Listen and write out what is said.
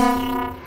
വലിയവനാ